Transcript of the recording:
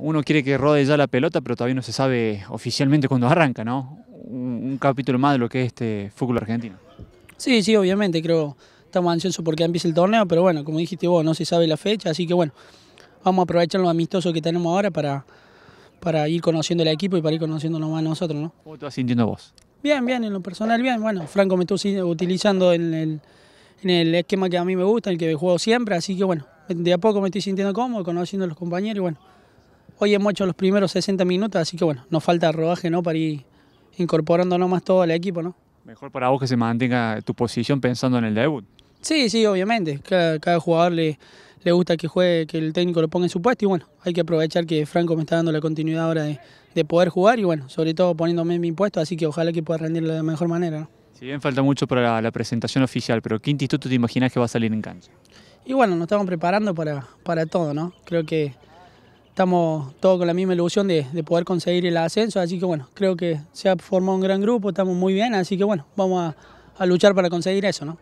Uno quiere que rode ya la pelota, pero todavía no se sabe oficialmente cuándo arranca, ¿no? Un, un capítulo más de lo que es este fútbol argentino. Sí, sí, obviamente, creo estamos ansiosos porque empiece el torneo, pero bueno, como dijiste vos, no se sabe la fecha, así que bueno, vamos a aprovechar lo amistoso que tenemos ahora para, para ir conociendo el equipo y para ir conociéndonos más nosotros, ¿no? ¿Cómo te vas sintiendo vos? Bien, bien, en lo personal bien, bueno, Franco me estuvo utilizando en el, en el esquema que a mí me gusta, el que juego siempre, así que bueno, de a poco me estoy sintiendo cómodo, conociendo a los compañeros y bueno, hoy hemos hecho los primeros 60 minutos, así que bueno, nos falta rodaje, ¿no? Para ir incorporándonos más todo al equipo, ¿no? Mejor para vos que se mantenga tu posición pensando en el debut. Sí, sí, obviamente. Cada, jugador le, le, gusta que juegue, que el técnico lo ponga en su puesto y bueno, hay que aprovechar que Franco me está dando la continuidad ahora de, de poder jugar y bueno, sobre todo poniéndome en mi puesto, así que ojalá que pueda rendir de la mejor manera. ¿no? Si bien falta mucho para la, presentación oficial, pero ¿qué instituto te imaginas que va a salir en cancha? Y bueno, nos estamos preparando para, para todo, ¿no? Creo que estamos todos con la misma ilusión de, de, poder conseguir el ascenso, así que bueno, creo que se ha formado un gran grupo, estamos muy bien, así que bueno, vamos a, a luchar para conseguir eso, ¿no?